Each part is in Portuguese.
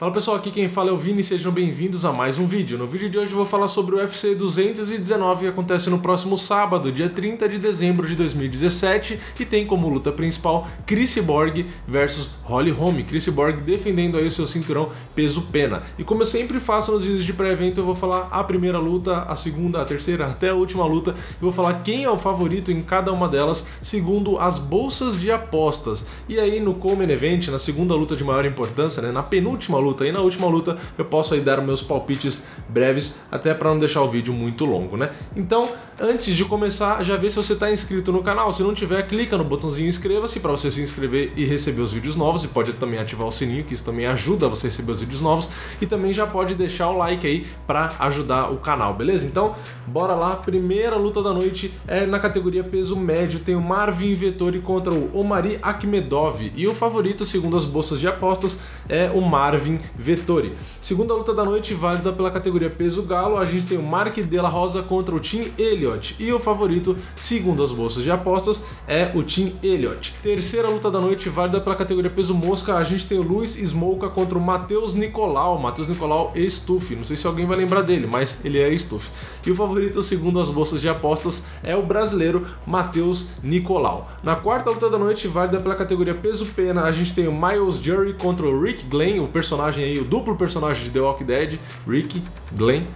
Fala pessoal, aqui quem fala é o Vini, sejam bem-vindos a mais um vídeo. No vídeo de hoje eu vou falar sobre o UFC 219 que acontece no próximo sábado, dia 30 de dezembro de 2017 e tem como luta principal Chris Borg versus Holly Holm. Chris Borg defendendo aí o seu cinturão peso pena. E como eu sempre faço nos vídeos de pré-evento, eu vou falar a primeira luta, a segunda, a terceira, até a última luta. Eu vou falar quem é o favorito em cada uma delas, segundo as bolsas de apostas. E aí no Common Event, na segunda luta de maior importância, né, na penúltima luta luta. E na última luta eu posso aí dar meus palpites breves, até para não deixar o vídeo muito longo, né? Então, antes de começar, já vê se você está inscrito no canal. Se não tiver, clica no botãozinho inscreva-se para você se inscrever e receber os vídeos novos. E pode também ativar o sininho, que isso também ajuda você a receber os vídeos novos. E também já pode deixar o like aí para ajudar o canal, beleza? Então, bora lá. Primeira luta da noite é na categoria peso médio. Tem o Marvin Vettori contra o Omari Akhmedov. E o favorito, segundo as bolsas de apostas, é o Marvin Vettori. Segunda luta da noite, válida pela categoria peso galo, a gente tem o Mark de la Rosa contra o Team Elliott. E o favorito, segundo as bolsas de apostas, é o Team Elliott. Terceira luta da noite, válida pela categoria peso mosca, a gente tem o Luiz Smoka contra o Matheus Nicolau. Matheus Nicolau Stuff, não sei se alguém vai lembrar dele, mas ele é Stuff. E o favorito, segundo as bolsas de apostas, é o brasileiro Matheus Nicolau. Na quarta luta da noite, válida pela categoria peso pena, a gente tem o Miles Jury contra o Rick Glenn, o personagem aí, o duplo personagem de The Walking Dead, Rick Glenn.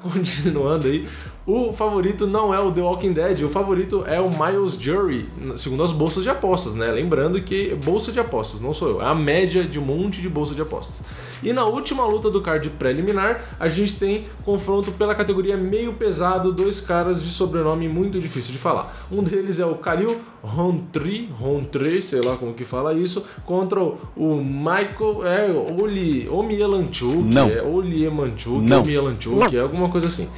Continuando aí, o favorito não é o The Walking Dead, o favorito é o Miles Jury, segundo as bolsas de apostas, né? Lembrando que bolsa de apostas, não sou eu, é a média de um monte de bolsa de apostas. E na última luta do card preliminar, a gente tem confronto pela categoria meio pesado, dois caras de sobrenome muito difícil de falar. Um deles é o Khalil Rontri, Rontri, sei lá como que fala isso, contra o Michael, é, Oli, Omielanchuk, Não. é Oliemanchuk. Omielanchuk, é alguma coisa assim.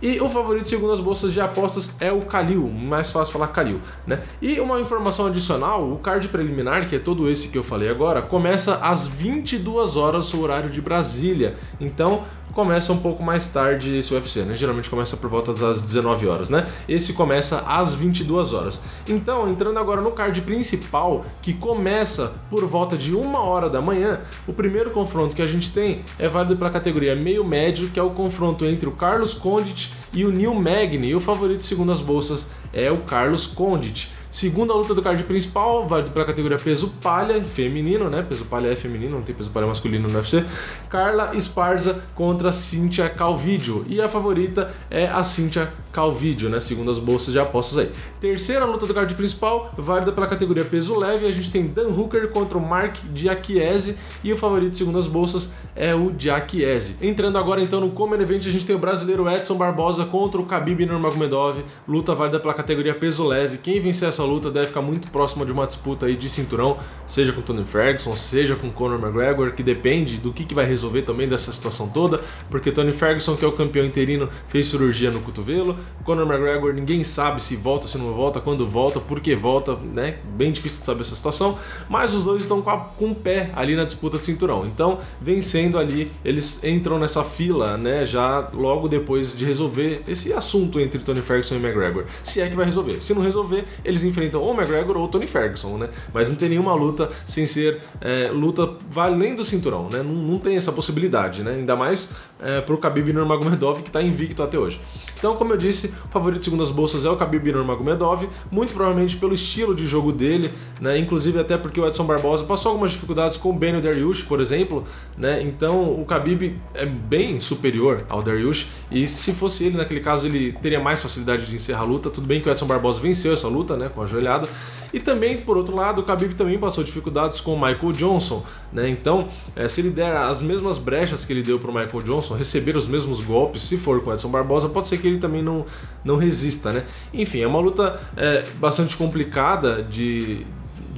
E o favorito, segundo as bolsas de apostas, é o Kalil, mais fácil falar Kalil, né? E uma informação adicional, o card preliminar, que é todo esse que eu falei agora, começa às 22 horas, o horário de Brasília. Então, começa um pouco mais tarde esse UFC, né? Geralmente começa por volta das 19 horas, né? Esse começa às 22 horas. Então, entrando agora no card principal, que começa por volta de uma hora da manhã, o primeiro confronto que a gente tem é válido para a categoria meio médio, que é o confronto entre o Carlos Condit e o Neil Magny. E o favorito, segundo as bolsas, é o Carlos Condit. Segunda luta do card principal, válido para a categoria peso palha, feminino, né? Peso palha é feminino, não tem peso palha masculino no UFC. Carla Esparza contra Cynthia Calvídio. E a favorita é a Cynthia Calvídio, né? Segundo as bolsas de apostas aí. Terceira luta do card principal, válida pela categoria peso leve, a gente tem Dan Hooker contra o Mark Diakiese e o favorito, segundo as bolsas, é o Diakiese. Entrando agora então no Common Event, a gente tem o brasileiro Edson Barbosa contra o Khabib Nurmagomedov, luta válida pela categoria peso leve. Quem vencer essa luta deve ficar muito próxima de uma disputa aí de cinturão, seja com Tony Ferguson, seja com Conor McGregor, que depende do que, que vai resolver também dessa situação toda, porque Tony Ferguson, que é o campeão interino, fez cirurgia no cotovelo, Conor McGregor, ninguém sabe se volta, se não volta, quando volta, por que volta, né? Bem difícil de saber essa situação, mas os dois estão com, a, com o pé ali na disputa de cinturão. Então, vencendo ali, eles entram nessa fila, né? Já logo depois de resolver esse assunto entre Tony Ferguson e McGregor. Se é que vai resolver. Se não resolver, eles enfrentam ou McGregor ou Tony Ferguson, né? Mas não tem nenhuma luta sem ser é, luta valendo o cinturão, né? Não, não, tem essa possibilidade, né? Ainda mais é, pro Khabib Nurmagomedov que está invicto até hoje. Então, como eu disse, o favorito segundo as bolsas é o Khabib Nurmagomedov, muito provavelmente pelo estilo de jogo dele, né? Inclusive até porque o Edson Barbosa passou algumas dificuldades com o Benio Dariush, por exemplo, né? Então, o Khabib é bem superior ao Dariush e se fosse ele naquele caso ele teria mais facilidade de encerrar a luta. Tudo bem que o Edson Barbosa venceu essa luta, né, com a joelhada. E também, por outro lado, o Khabib também passou dificuldades com o Michael Johnson, né? Então, é, se ele der as mesmas brechas que ele deu para o Michael Johnson, receber os mesmos golpes, se for com o Edson Barbosa, pode ser que ele também não, não resista, né? Enfim, é uma luta é, bastante complicada de,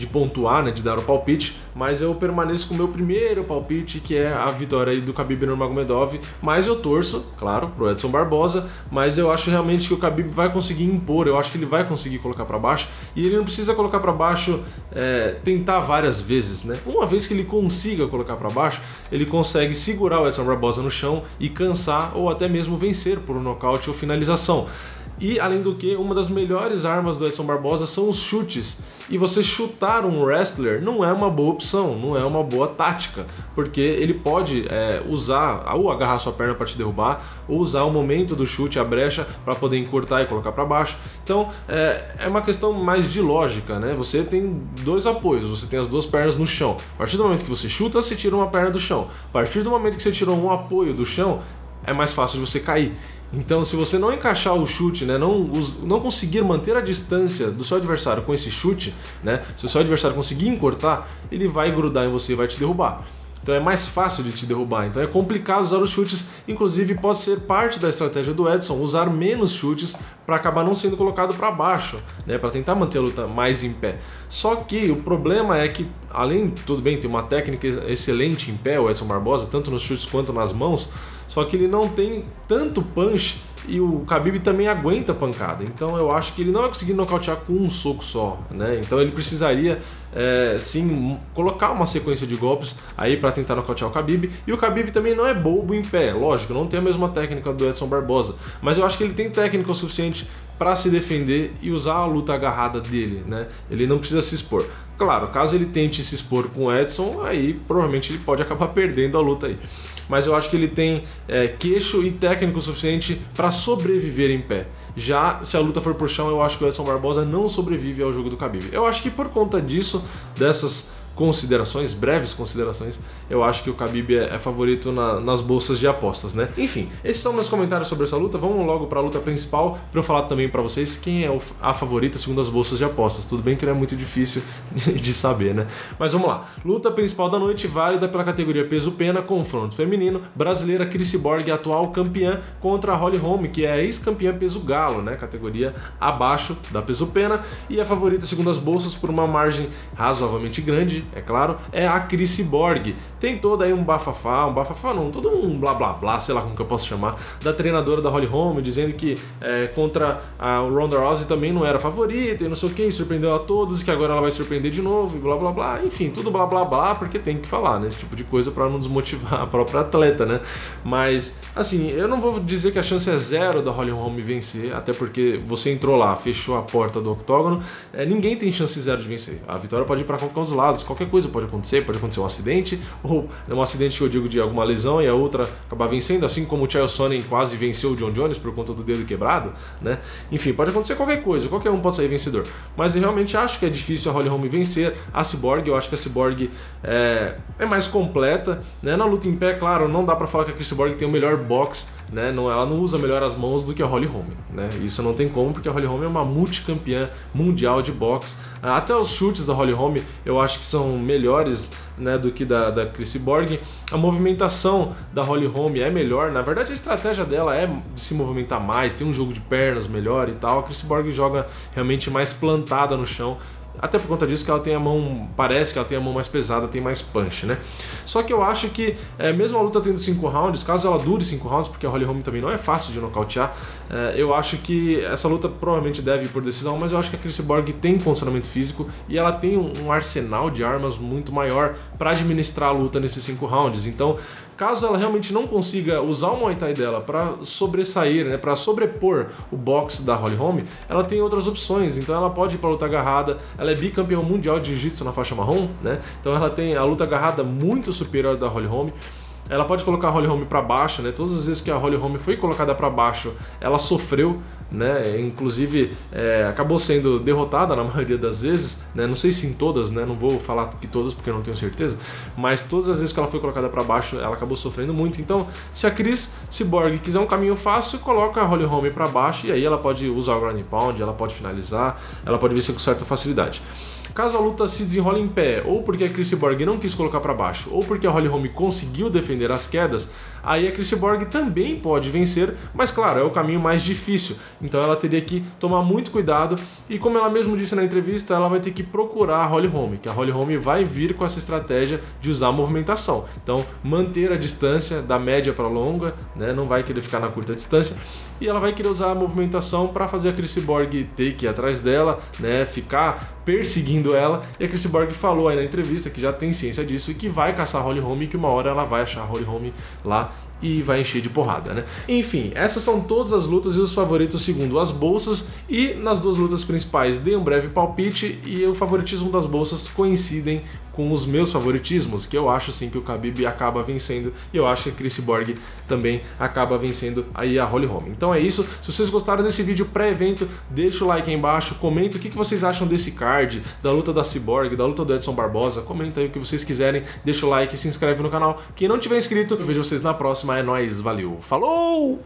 de pontuar, né, de dar o palpite, mas eu permaneço com o meu primeiro palpite, que é a vitória aí do Khabib Nurmagomedov, mas eu torço, claro, pro Edson Barbosa, mas eu acho realmente que o Khabib vai conseguir impor, eu acho que ele vai conseguir colocar para baixo, e ele não precisa colocar para baixo, é, tentar várias vezes, né? Uma vez que ele consiga colocar para baixo, ele consegue segurar o Edson Barbosa no chão e cansar ou até mesmo vencer por um nocaute ou finalização. E além do que, uma das melhores armas do Edson Barbosa são os chutes. E você chutar um wrestler não é uma boa opção, não é uma boa tática, porque ele pode é, usar ou agarrar sua perna para te derrubar, ou usar o momento do chute, a brecha, para poder encurtar e colocar para baixo. Então é, é uma questão mais de lógica, né? Você tem dois apoios, você tem as duas pernas no chão. A partir do momento que você chuta, você tira uma perna do chão. A partir do momento que você tirou um apoio do chão, é mais fácil de você cair. Então, se você não encaixar o chute, né, não, não conseguir manter a distância do seu adversário com esse chute, né, se o seu adversário conseguir encurtar, ele vai grudar em você e vai te derrubar. Então é mais fácil de te derrubar. Então é complicado usar os chutes. Inclusive pode ser parte da estratégia do Edson usar menos chutes para acabar não sendo colocado para baixo, né, para tentar manter a luta mais em pé. Só que o problema é que além tudo bem tem uma técnica excelente em pé, o Edson Barbosa, tanto nos chutes quanto nas mãos, só que ele não tem tanto punch e o Khabib também aguenta pancada. Então eu acho que ele não vai conseguir nocautear com um soco só, né? Então ele precisaria é, sim colocar uma sequência de golpes aí para tentar nocautear o Khabib. E o Khabib também não é bobo em pé, lógico, não tem a mesma técnica do Edson Barbosa, mas eu acho que ele tem técnica o suficiente para se defender e usar a luta agarrada dele, né? Ele não precisa se expor. Claro, caso ele tente se expor com o Edson, aí provavelmente ele pode acabar perdendo a luta aí mas eu acho que ele tem é, queixo e técnico suficiente para sobreviver em pé. Já se a luta for por chão, eu acho que o Edson Barbosa não sobrevive ao jogo do Khabib. Eu acho que por conta disso, dessas considerações, breves considerações, eu acho que o Khabib é, é favorito na, nas bolsas de apostas, né? Enfim, esses são meus comentários sobre essa luta. Vamos logo para a luta principal para eu falar também para vocês quem é a favorita segundo as bolsas de apostas. Tudo bem que não é muito difícil de saber, né? Mas vamos lá. Luta principal da noite válida pela categoria peso pena, confronto feminino, brasileira Chris Borg, atual campeã contra a Holly Holm, que é ex-campeã peso galo, né? Categoria abaixo da peso pena e a favorita segundo as bolsas por uma margem razoavelmente grande, é claro, é a Chris Borg. Tem todo aí um bafafá, um bafafá não, todo um blá blá blá, sei lá como que eu posso chamar, da treinadora da Holly Holm, dizendo que é, contra a Ronda Rousey também não era favorita e não sei o que, surpreendeu a todos, que agora ela vai surpreender de novo e blá blá blá. Enfim, tudo blá blá blá, porque tem que falar, né? Esse tipo de coisa para não desmotivar a própria atleta, né? Mas, assim, eu não vou dizer que a chance é zero da Holly Holm vencer, até porque você entrou lá, fechou a porta do octógono, é, ninguém tem chance zero de vencer. A vitória pode ir para qualquer um dos lados, qualquer coisa pode acontecer, pode acontecer um acidente, ou um acidente que eu digo de alguma lesão e a outra acabar vencendo, assim como o Chael Sonnen quase venceu o John Jones por conta do dedo quebrado, né? Enfim, pode acontecer qualquer coisa, qualquer um pode sair vencedor. Mas eu realmente acho que é difícil a Holly Holm vencer a Cyborg, eu acho que a Cyborg é, é mais completa, né? Na luta em pé, claro, não dá para falar que a Chris Borg tem o melhor box, né? Não, ela não usa melhor as mãos do que a Holly Holm, né? Isso não tem como, porque a Holly Holm é uma multicampeã mundial de boxe. Até os chutes da Holly Holm eu acho que são melhores né, do que da, da Chris Borg. A movimentação da Holly Holm é melhor, na verdade a estratégia dela é de se movimentar mais, tem um jogo de pernas melhor e tal. A Chris Borg joga realmente mais plantada no chão. Até por conta disso que ela tem a mão, parece que ela tem a mão mais pesada, tem mais punch, né? Só que eu acho que, é, mesmo a luta tendo 5 rounds, caso ela dure 5 rounds, porque a Holly Holm também não é fácil de nocautear, é, eu acho que essa luta provavelmente deve ir por decisão, mas eu acho que a Chris Borg tem condicionamento físico e ela tem um, arsenal de armas muito maior para administrar a luta nesses 5 rounds. Então, Caso ela realmente não consiga usar o Muay Thai dela para sobressair, né, para sobrepor o boxe da Holly Holm, ela tem outras opções. Então ela pode ir para luta agarrada. Ela é bicampeão mundial de jiu-jitsu na faixa marrom, né? Então ela tem a luta agarrada muito superior da Holly Holm. Ela pode colocar a Holly Holm para baixo, né? Todas as vezes que a Holly Holm foi colocada para baixo, ela sofreu né? Inclusive é, acabou sendo derrotada na maioria das vezes, né? Não sei se em todas, né? Não vou falar que todas porque eu não tenho certeza, mas todas as vezes que ela foi colocada para baixo, ela acabou sofrendo muito. Então, se a Chris Cyborg quiser um caminho fácil, coloca a Holly Holm para baixo e aí ela pode usar o ground pound, ela pode finalizar, ela pode vencer com certa facilidade. Caso a luta se desenrole em pé, ou porque a Chris Borg não quis colocar para baixo, ou porque a Holly Holm conseguiu defender as quedas, aí a Chris Borg também pode vencer, mas claro, é o caminho mais difícil. Então ela teria que tomar muito cuidado e como ela mesmo disse na entrevista, ela vai ter que procurar a Holly Holm, que a Holly Holm vai vir com essa estratégia de usar a movimentação. Então, manter a distância da média para longa, né, não vai querer ficar na curta distância, e ela vai querer usar a movimentação para fazer a Chris Borg ter que ir atrás dela, né, ficar perseguindo ela. E a Chris Borg falou aí na entrevista que já tem ciência disso e que vai caçar a Holly Holm e que uma hora ela vai achar a Holly Holm lá now e vai encher de porrada, né? Enfim, essas são todas as lutas e os favoritos segundo as bolsas e nas duas lutas principais dei um breve palpite e o favoritismo das bolsas coincidem com os meus favoritismos, que eu acho sim que o Khabib acaba vencendo e eu acho que Chris Borg também acaba vencendo aí a Holly Holm. Então é isso, se vocês gostaram desse vídeo pré-evento, deixa o like aí embaixo, comenta o que vocês acham desse card, da luta da Cyborg, da luta do Edson Barbosa, comenta aí o que vocês quiserem, deixa o like, se inscreve no canal. Quem não tiver inscrito, eu vejo vocês na próxima, é nóis, valeu, falou!